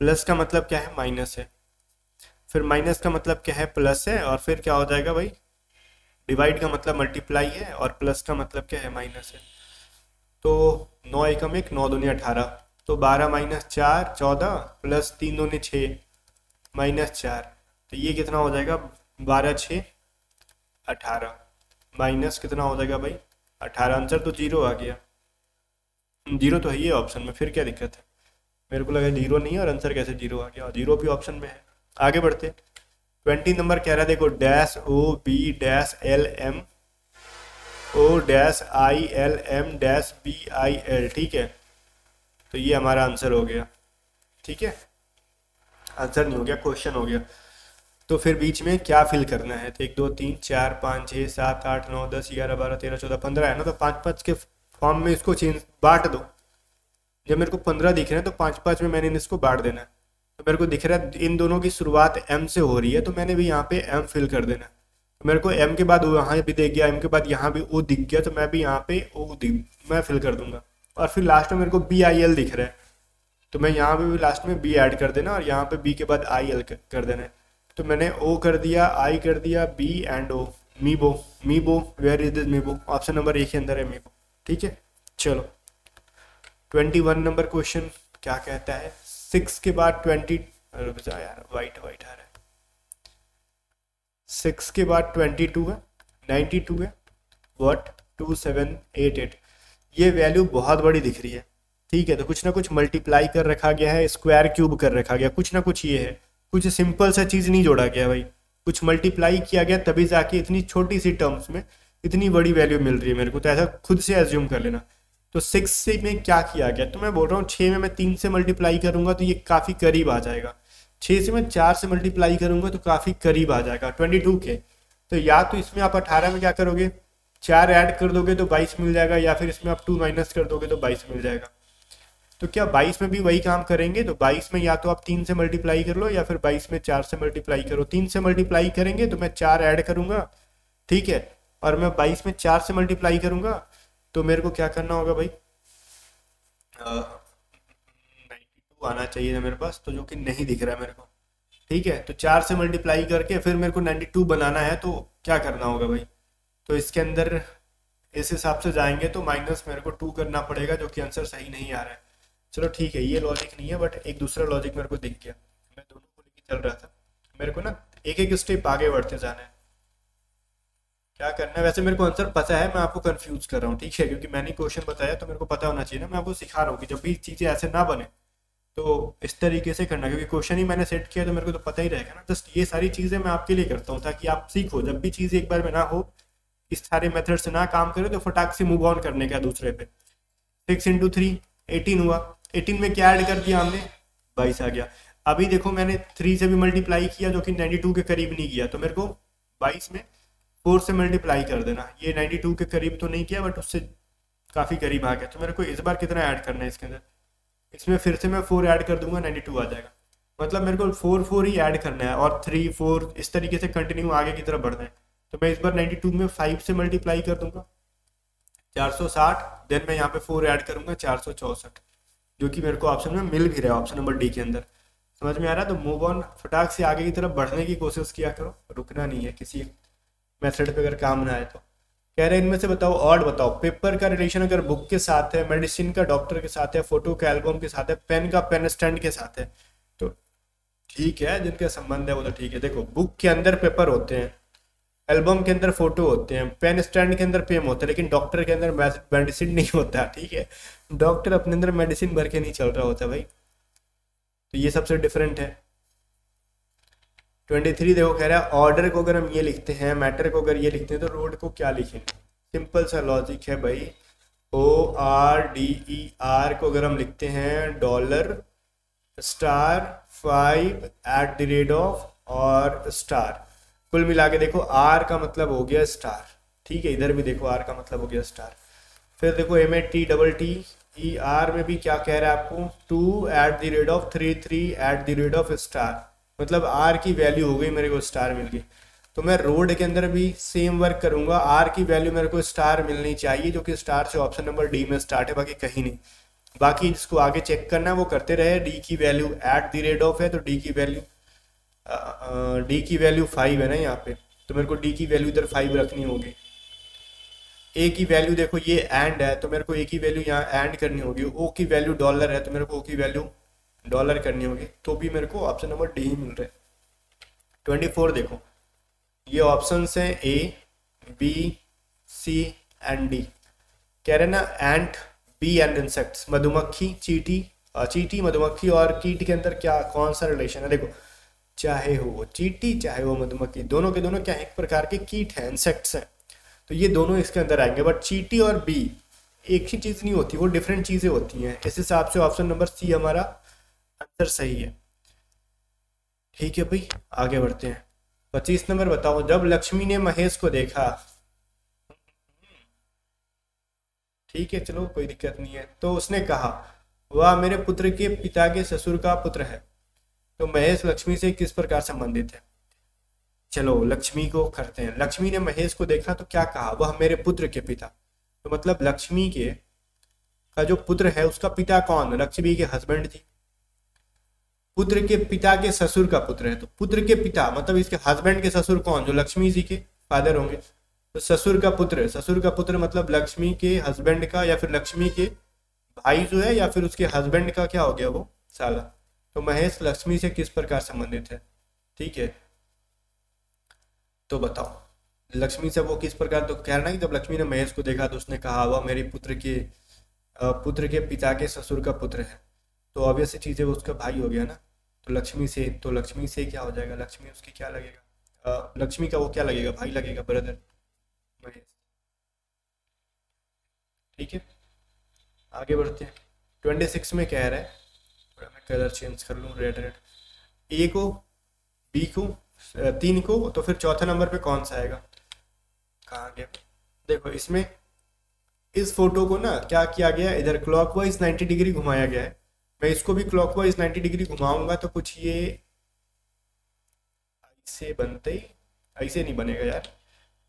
प्लस का मतलब क्या है? माइनस है। फिर माइनस का मतलब क्या है? प्लस है और फिर क्या हो जाएगा भाई? डिवाइड का मतलब मल्टीप्लाई है और प्लस का मतलब क्या है? माइनस है। तो नौ एकम एक, नौ दुनिया अठारह। तो बारह माइनस चार, चौदह, प्लस तीन दूनी छः माइनस चार। तो ये कितना हो जाएगा? बारह छ अठारह। माइनस कितना हो जाएगा भाई? अठारह। आंसर तो ज़ीरो आ गया। ज़ीरो तो है ये ऑप्शन में, फिर क्या दिक्कत है? मेरे को लगा ज़ीरो नहीं है और आंसर कैसे ज़ीरो आ गया? ज़ीरो भी ऑप्शन में है। आगे बढ़ते। ट्वेंटी नंबर कह रहा है, देखो dash O B dash L M O dash I L M dash B I L ठीक है? तो ये हमारा आंसर हो गया। ठीक है? आंसर नहीं हो गया क्वेश्चन हो गया। तो फिर बीच में क्या फिल करना है? तो एक, दो, तीन, चार, पाँच, छः, सात, आठ, नौ, दस, ग्यारह, बारह, तेरह, चौदह, पंद्रह है ना? तो पाँच पाँच के फॉर्म में इसको चेंज बांट दो। जब मेरे को पंद्रह दिख रहे हैं तो पाँच पाँच में मैंने इसको बांट देना है। तो मेरे को दिख रहा है, इन दोनों की शुरुआत एम से हो रही है तो मैंने भी यहाँ पे एम फिल कर देना तो मेरे को एम के बाद वहाँ भी दिख गया एम के बाद यहाँ भी ओ दिख गया तो मैं भी यहाँ पे ओ दिख, मैं फिल कर दूँगा। और फिर लास्ट में मेरे को बी आई एल दिख रहा है। तो मैं यहाँ पे भी लास्ट में बी ऐड कर देना, और यहाँ पे बी के बाद आई एल कर देना है। तो मैंने ओ कर दिया आई कर दिया बी एंड ओ मीबो मीबो वेयर इज़ दिस मीबो ऑप्शन नंबर एक के अंदर है मीबो ठीक है? चलो। ट्वेंटी वन नंबर क्वेश्चन क्या कहता है? सिक्स के बाद ट्वेंटी यार वाइट वाइट आ रहा है। सिक्स के बाद ट्वेंटी टू है नाइन्टी टू है what two seven eight eight ये वैल्यू बहुत बड़ी दिख रही है। ठीक है तो कुछ ना कुछ मल्टीप्लाई कर रखा गया है स्क्वायर क्यूब कर रखा गया, कुछ ना कुछ ये है। कुछ सिंपल सा चीज़ नहीं जोड़ा गया भाई। कुछ मल्टीप्लाई किया गया, तभी जाके इतनी छोटी सी टर्म्स में इतनी बड़ी वैल्यू मिल रही है मेरे को। तो ऐसा खुद से एज्यूम कर लेना। तो सिक्स से में क्या किया गया? तो मैं बोल रहा हूँ छः में मैं तीन से मल्टीप्लाई करूँगा तो ये काफ़ी करीब आ जाएगा। छः से मैं चार से मल्टीप्लाई करूँगा तो काफ़ी करीब आ जाएगा ट्वेंटी टू के। तो या तो इसमें आप अठारह में क्या करोगे? चार ऐड कर दोगे तो बाईस मिल जाएगा, या फिर इसमें आप टू माइनस कर दोगे तो बाईस मिल जाएगा। तो क्या बाईस में भी वही काम करेंगे? तो बाईस में या तो आप तीन से मल्टीप्लाई कर लो या फिर बाईस में चार से मल्टीप्लाई करो। तीन से मल्टीप्लाई करेंगे तो मैं चार ऐड करूँगा, ठीक है? और मैं बाईस में चार से मल्टीप्लाई करूँगा तो मेरे को क्या करना होगा भाई? नाइन्टी टू आना चाहिए था मेरे पास तो जो कि नहीं दिख रहा है मेरे को। ठीक है तो चार से मल्टीप्लाई करके फिर मेरे को नाइन्टी टू बनाना है तो क्या करना होगा भाई? तो इसके अंदर इस हिसाब से जाएँगे तो माइनस मेरे को टू करना पड़ेगा, जो कि आंसर सही नहीं आ रहा है। चलो ठीक है, ये लॉजिक नहीं है बट एक दूसरा लॉजिक मेरे को दिख गया। मैं दोनों को लेके चल रहा था। मेरे को ना एक एक स्टेप आगे बढ़ते जाना है। क्या करना है? वैसे मेरे को आंसर पता है, मैं आपको कंफ्यूज कर रहा हूँ, ठीक है? क्योंकि मैंने क्वेश्चन बताया तो मेरे को पता होना चाहिए ना, मैं आपको सिखा रहा हूँ कि जब भी चीज़ें ऐसे ना बने तो इस तरीके से करना, क्योंकि क्वेश्चन ही मैंने सेट किया तो मेरे को तो पता ही रहेगा ना। जस्ट ये सारी चीज़ें मैं आपके लिए करता हूँ, ताकि आप सीखो जब भी चीज़ एक बार में ना हो, इस सारे मेथड से ना काम करो तो फटाक से मूव ऑन करने का दूसरे पे। सिक्स इंटू थ्री एटीन हुआ। एटीन में क्या ऐड कर दिया हमने? बाईस आ गया। अभी देखो मैंने थ्री से भी मल्टीप्लाई किया, जो कि नाइन्टी टू के करीब नहीं किया तो मेरे को बाईस में फोर से मल्टीप्लाई कर देना। ये नाइन्टी टू के करीब तो नहीं किया, बट उससे काफ़ी करीब आ गया। तो मेरे को इस बार कितना ऐड करना है इसके अंदर? इसमें फिर से मैं फोर ऐड कर दूँगा, नाइन्टी टू आ जाएगा। मतलब मेरे को फोर फोर ही ऐड करना है और थ्री फोर इस तरीके से कंटिन्यू आगे की तरफ़ बढ़ना है। तो मैं इस बार नाइन्टी टू में फाइव से मल्टीप्लाई कर दूँगा। चार सौ साठ, देन मैं यहाँ पे फोर ऐड करूँगा, चार सौ चौसठ, जो कि मेरे को ऑप्शन में मिल भी रहा है, ऑप्शन नंबर डी के अंदर। समझ में आ रहा है? तो मूव ऑन फटाक से आगे की तरफ़ बढ़ने की कोशिश किया करो, रुकना नहीं है किसी मेथड पे अगर काम ना आए तो। कह रहे इनमें से बताओ ऑड बताओ। पेपर का रिलेशन अगर बुक के साथ है मेडिसिन का डॉक्टर के साथ है फ़ोटो का एल्बम के साथ है पेन का पेन स्टैंड के साथ है तो ठीक है, जिनका संबंध है वो तो ठीक है। देखो बुक के अंदर पेपर होते हैं एल्बम के अंदर फ़ोटो होते हैं पेन स्टैंड के अंदर पेम होता है, लेकिन डॉक्टर के अंदर मेडिसिन नहीं होता, ठीक है? डॉक्टर अपने अंदर मेडिसिन भर के नहीं चल रहा होता भाई। तो ये सबसे डिफरेंट है। ट्वेंटी थ्री देखो, कह रहा है ऑर्डर को अगर हम ये लिखते हैं मैटर को अगर ये लिखते हैं तो रोड को क्या लिखेंगे सिंपल सा लॉजिक है भाई। O R D E R को अगर हम लिखते हैं dollar star five at the rate of और स्टार कुल मिला के देखो आर का मतलब हो गया स्टार ठीक है, इधर भी देखो आर का मतलब हो गया स्टार फिर देखो M A T double T E R में भी क्या कह रहा है आपको? Two at the rate of three three at the rate of star मतलब आर की वैल्यू हो गई मेरे को स्टार मिल गई तो मैं रोड के अंदर भी सेम वर्क करूँगा। आर की वैल्यू मेरे को स्टार मिलनी चाहिए, जो कि स्टार से ऑप्शन नंबर डी में स्टार्ट है, बाकी कहीं नहीं। बाकी जिसको आगे चेक करना है, वो करते रहे। डी की value at the rate of है तो डी की वैल्यू डी की वैल्यू फाइव है ना यहाँ पे। तो मेरे को डी की वैल्यू इधर फाइव रखनी होगी। ए की वैल्यू देखो, ये एंड है तो मेरे को ए की वैल्यू यहाँ एंड करनी होगी। ओ की वैल्यू डॉलर है तो मेरे को ओ की वैल्यू डॉलर करनी होगी तो भी मेरे को ऑप्शन नंबर डी ही मिल रहा है। ट्वेंटी फोर देखो। ये ऑप्शन हैं A B C and D कह रहे ना एंट बी एंड इंसेक्ट्स मधुमक्खी, चीटी चीटी, मधुमक्खी और कीट के अंदर क्या, कौन सा रिलेशन है? देखो, चाहे हो वो चीटी, चाहे वो मधुमक्खी, दोनों के दोनों क्या, एक प्रकार के कीट हैं इंसेक्ट्स हैं। तो ये दोनों इसके अंदर आएँगे बट चीटी और बी एक ही चीज़ नहीं होती, वो डिफरेंट चीज़ें होती हैं। इस हिसाब से ऑप्शन नंबर सी हमारा आंसर सही है। ठीक है भाई, आगे बढ़ते हैं। पच्चीस नंबर बताओ जब लक्ष्मी ने महेश को देखा, ठीक है, चलो, कोई दिक्कत नहीं है। तो उसने कहा, वह, मेरे पुत्र के पिता के ससुर का पुत्र है। तो महेश लक्ष्मी से किस प्रकार संबंधित है? चलो, लक्ष्मी को करते हैं। लक्ष्मी ने महेश को देखा तो क्या कहा? वह, मेरे पुत्र के पिता। तो मतलब लक्ष्मी के, का जो पुत्र है, उसका पिता कौन? लक्ष्मी के हस्बैंड थी। पुत्र के पिता के ससुर का पुत्र है तो पुत्र के पिता मतलब इसके हस्बैंड के ससुर कौन? जो लक्ष्मी जी के फादर होंगे। तो ससुर का पुत्र, ससुर का पुत्र मतलब लक्ष्मी के हस्बैंड का या फिर लक्ष्मी के भाई जो है, या फिर उसके हस्बैंड का क्या हो गया वो? साला। तो महेश लक्ष्मी से किस प्रकार संबंधित है? ठीक है। तो बताओ, लक्ष्मी से वो किस प्रकार? तो कहना कि जब लक्ष्मी ने महेश को देखा तो उसने कहा, वह, मेरे पुत्र के पुत्र के पिता के ससुर का पुत्र है। तो ऑब्वियस चीज़ है, वो उसका भाई हो गया ना। तो लक्ष्मी से तो लक्ष्मी से क्या हो जाएगा? लक्ष्मी उसकी क्या लगेगा? लक्ष्मी का वो क्या लगेगा? भाई लगेगा ब्रदर महेश ठीक है? आगे बढ़ते हैं। ट्वेंटी सिक्स में कह रहा है। थोड़ा मैं कलर चेंज कर लूँ रेड रेड ए को बी को तीन को तो फिर चौथा नंबर पे कौन सा आएगा? कहाँ गया? देखो, इसमें इस फ़ोटो को ना क्या किया गया इधर क्लॉकवाइज 90 डिग्री घुमाया गया है। मैं इसको भी क्लॉकवाइज 90 डिग्री घुमाऊँगा तो कुछ ये ऐसे बनते ही ऐसे नहीं बनेगा यार।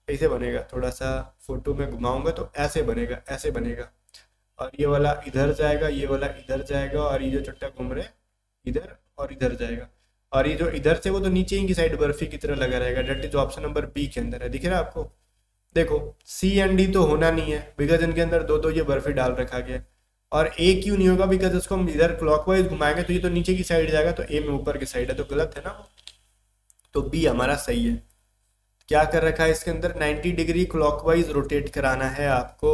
ऐसे बनेगा, थोड़ा सा फ़ोटो में घुमाऊँगा तो ऐसे बनेगा ऐसे बनेगा। और ये वाला इधर जाएगा, ये वाला इधर जाएगा और ये जो चट्टा घूम रहे इधर और इधर जाएगा। और ये जो इधर से वो तो नीचे ही की साइड बर्फ़ी की तरह लगा रहेगा। That is option number B के अंदर है। दिख रहा है आपको? देखो सी एंड डी तो होना नहीं है बिकॉज़ इनके अंदर दो दो ये बर्फ़ी डाल रखा गया और ए क्यों नहीं होगा? बिकॉज़ इसको हम इधर क्लॉकवाइज घुमाएँगे तो ये तो नीचे की साइड जाएगा तो ए में ऊपर की साइड है तो गलत है ना तो बी हमारा सही है। क्या कर रखा है इसके अंदर? 90 डिग्री क्लॉकवाइज रोटेट कराना है आपको।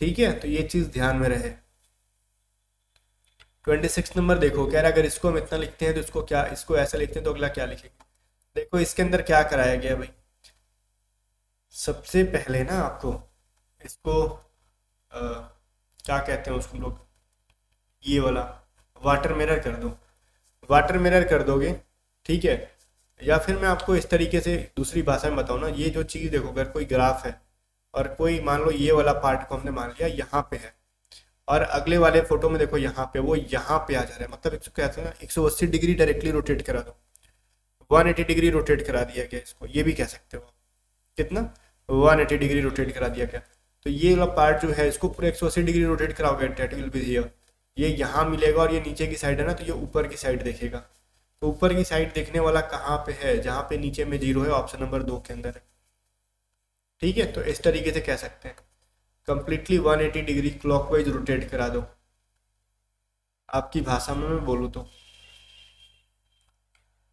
ठीक है? तो ये चीज़ ध्यान में रहे। ट्वेंटी सिक्स नंबर देखो कह रहा अगर इसको हम इतना लिखते हैं तो इसको क्या इसको ऐसा लिखते हैं तो अगला क्या लिखेंगे? देखो इसके अंदर क्या कराया गया भाई? सबसे पहले ना आपको इसको आ, क्या कहते हैं उसको लोग? ये वाला वाटर मिरर कर दो। वाटर मिरर कर दोगे, ठीक है? या फिर मैं आपको इस तरीके से दूसरी भाषा में बताऊँ ना, ये जो चीज़ देखो, अगर कोई ग्राफ है, और कोई मान लो ये वाला पार्ट को हमने मान लिया, यहाँ पे है, और अगले वाले फ़ोटो में देखो यहाँ पे, वो यहाँ पे आ जा रहा है मतलब एक कहते हैं एक सौ अस्सी डिग्री डायरेक्टली रोटेट करा दो। वन एटी डिग्री रोटेट करा दिया गया इसको, ये भी कह सकते हो कितना? वन एटी डिग्री रोटेट करा दिया गया। तो ये वाला पार्ट जो है, इसको पूरा एक सौ अस्सी डिग्री रोटेट कराओगे डेट विल बी हियर ये यहाँ मिलेगा और ये नीचे की साइड है ना तो ये ऊपर की साइड देखेगा। तो ऊपर की साइड देखने वाला कहाँ पे है? जहाँ पे नीचे में ज़ीरो है ऑप्शन नंबर दो के अंदर। ठीक है? तो इस तरीके से कह सकते हैं। कंप्लीटली 180 डिग्री क्लॉकवाइज रोटेट करा दो। आपकी भाषा में मैं बोलूँ तो।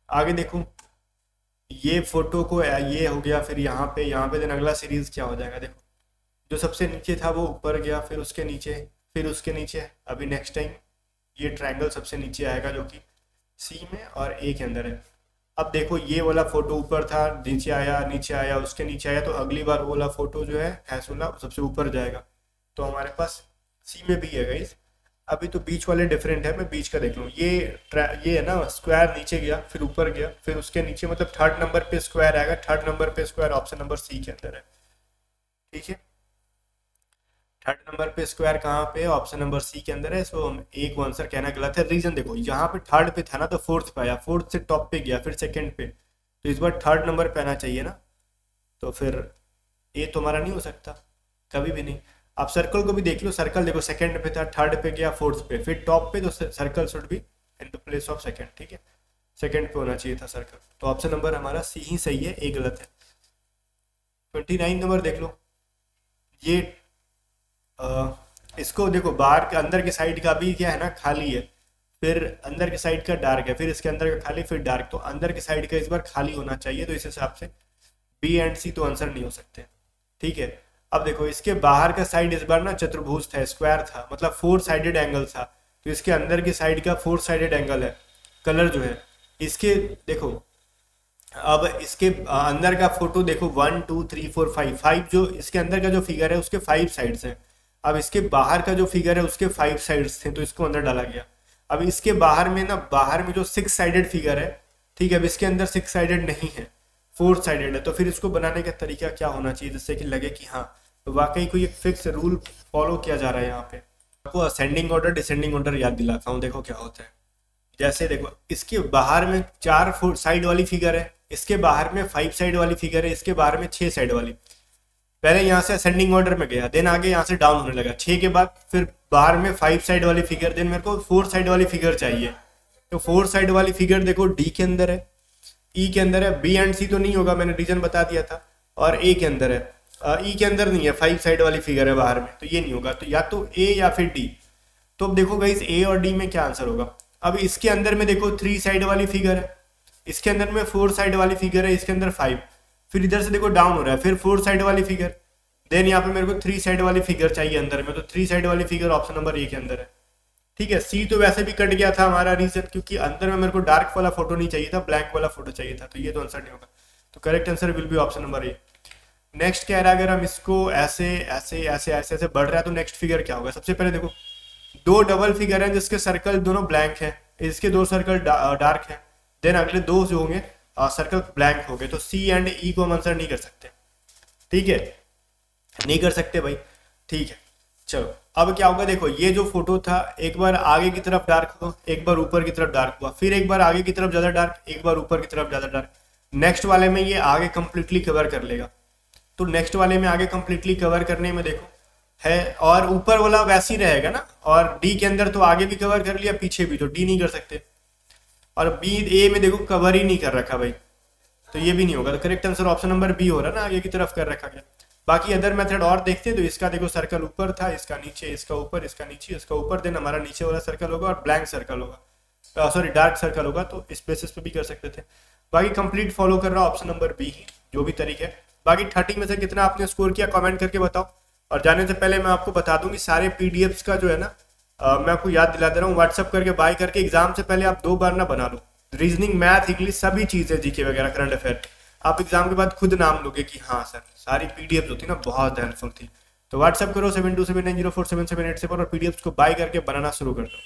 आगे देखो। ये फ़ोटो को, ये हो गया, फिर यहाँ पे यहाँ पे दिन अगला सीरीज़ क्या हो जाएगा? देखो। जो सबसे नीचे था वो ऊपर गया, फिर उसके नीचे, फिर उसके नीचे। अभी नेक्स्ट टाइम ये ट्रायंगल सबसे नीचे आएगा जो कि सी में और ए के अंदर है। अब देखो, ये वाला फ़ोटो ऊपर था, नीचे आया नीचे आया, उसके नीचे आया तो अगली बार वो वाला फ़ोटो जो है ऐस वाला सबसे ऊपर जाएगा। तो हमारे पास सी में भी है गई अभी तो बीच वाले डिफरेंट है, मैं बीच का देख लूँ। ये ये है ना स्क्वायर नीचे गया, फिर ऊपर गया, फिर उसके नीचे मतलब थर्ड नंबर पे स्क्वायर आएगा थर्ड नंबर पे स्क्वायर ऑप्शन नंबर सी के अंदर है। ठीक है? थर्ड नंबर पे स्क्वायर कहाँ पे ऑप्शन नंबर सी के अंदर है। सो हम एक आंसर कहना गलत है। रीजन देखो, यहाँ पे थर्ड पे था ना तो फोर्थ पे आया। फोर्थ से टॉप पे गया, फिर सेकंड पे। तो इस बार थर्ड नंबर पे आना चाहिए ना। तो फिर ए तो हमारा नहीं हो सकता। कभी भी नहीं। आप सर्कल को भी देख लो। सर्कल देखो सेकंड पे था थर्ड पे गया फोर्थ पे। फिर टॉप पे तो सर्कल शुड भी in the place of second ठीक है? सेकंड पे होना चाहिए था सर्कल तो ऑप्शन नंबर हमारा सी ही सही है ए गलत है। ट्वेंटी नाइन नंबर देख लो। ये इसको देखो, बाहर के, अंदर के साइड का भी क्या है ना, खाली है। फिर अंदर के साइड का डार्क है, फिर इसके अंदर का खाली, फिर डार्क तो अंदर के साइड का इस बार खाली होना चाहिए तो इस हिसाब से बी एंड सी तो आंसर नहीं हो सकते। ठीक है? अब देखो, इसके बाहर का साइड इस बार ना चतुर्भुज था स्क्वायर था मतलब फोर साइडेड एंगल था। तो इसके अंदर की साइड का फोर साइडेड एंगल है कलर जो है। इसके, देखो, अब इसके अंदर का फ़ोटो देखो one two three four five five जो, इसके अंदर का जो फिगर है, उसके फाइव साइड्स हैं। अब इसके बाहर का जो फिगर है, उसके फाइव साइड्स थे तो इसको अंदर डाला गया। अब इसके बाहर में ना, बाहर में जो सिक्स साइडेड फिगर है, ठीक है, अब इसके अंदर सिक्स साइडेड नहीं है फोर साइडेड है तो फिर इसको बनाने का तरीका क्या होना चाहिए, जिससे कि लगे कि हाँ तो वाकई कोई एक फिक्स रूल फॉलो किया जा रहा है यहाँ पे। आपको असेंडिंग ऑर्डर डिसेंडिंग ऑर्डर याद दिलाता हूँ, देखो क्या होता है। जैसे देखो, इसके बाहर में चार साइड वाली फिगर है, इसके बाहर में फाइव साइड वाली फिगर है, इसके बाहर में छह साइड वाली। पहले यहाँ से असेंडिंग ऑर्डर में गया देन आगे यहाँ से डाउन होने लगा। छः के बाद फिर बार में फाइव साइड वाली फिगर देन मेरे को फोर साइड वाली फिगर चाहिए। तो फोर साइड वाली फिगर देखो डी के अंदर है ई e के अंदर है बी एंड सी तो नहीं होगा, मैंने रीजन बता दिया था, और ए के अंदर है। ई e के अंदर नहीं है फाइव साइड वाली फिगर है बाहर में तो ये नहीं होगा। तो या तो ए या फिर डी तो अब देखो गई ए और डी में क्या आंसर होगा? अब इसके अंदर में देखो थ्री साइड वाली फिगर है, इसके अंदर में फोर साइड वाली फिगर है, इसके अंदर फाइव फिर इधर से देखो डाउन हो रहा है, फिर फोर साइड वाली फिगर देन यहाँ पे मेरे को थ्री साइड वाली फिगर चाहिए अंदर में तो थ्री साइड वाली फिगर ऑप्शन नंबर ए के अंदर है। ठीक है सी तो वैसे भी कट गया था हमारा रीजन क्योंकि अंदर में मेरे को डार्क वाला फ़ोटो नहीं चाहिए था ब्लैक वाला फ़ोटो चाहिए था तो ये तो आंसर नहीं होगा। तो correct answer will be option number A next कह रहा है, अगर हम इसको ऐसे ऐसे ऐसे ऐसे ऐसे बढ़ रहा है तो नेक्स्ट फिगर क्या होगा? सबसे पहले देखो, दो डबल फिगर हैं जिसके सर्कल दोनों ब्लैंक है, इसके दो सर्कल डार्क है। देन अगले दो जो होंगे सर्कल ब्लैंक हो गए तो सी एंड ई को हम आंसर नहीं कर सकते। ठीक है? नहीं कर सकते भाई। ठीक है, चलो। अब क्या होगा, देखो, ये जो फ़ोटो था, एक बार आगे की तरफ़ डार्क हुआ, एक बार ऊपर की तरफ़ डार्क हुआ, फिर एक बार आगे की तरफ़ ज़्यादा डार्क एक बार ऊपर की तरफ़ ज़्यादा डार्क नेक्स्ट वाले में ये आगे कंप्लीटली कवर कर लेगा। तो नेक्स्ट वाले में आगे कंप्लीटली कवर करने में देखो, है, और ऊपर वाला वैसे ही रहेगा ना, और डी के अंदर तो आगे भी कवर कर लिया, पीछे भी तो डी नहीं कर सकते। और बी ए में देखो कवर ही नहीं कर रखा भाई। तो ये भी नहीं होगा। तो correct answer option number B हो रहा ना, आगे की तरफ़ कर रखा गया। बाकी अदर मेथड और देखते हैं। तो इसका देखो सर्कल ऊपर था, इसका नीचे, इसका ऊपर, इसका नीचे, इसका ऊपर देन हमारा नीचे वाला सर्कल होगा और ब्लैंक सर्कल होगा। सॉरी डार्क सर्कल होगा तो इस बेसिस पे भी कर सकते थे। बाकी कंप्लीट फॉलो कर रहा ऑप्शन नंबर बी ही, जो भी तरीके बाकी थर्टी में से कितना आपने स्कोर किया कमेंट करके बताओ। और जाने से पहले मैं आपको बता दूँ कि सारे पीडीएफ्स का जो है ना मैं आपको याद दिला दे रहा हूँ व्हाट्सअप करके बाय करके एग्ज़ाम से पहले आप दो बार ना बना लो। रीजनिंग मैथ इंग्लिश सभी चीज़ें जीके वगैरह करंट अफेयर आप एग्ज़ाम के बाद खुद नाम लोगे कि हाँ सर सारी पीडीएफ थी ना, बहुत हेल्पफुल थी। तो व्हाट्सअप करो seven two seven nine zero four seven seven eight seven और पीडीएफ को बाय करके बनाना शुरू कर दो।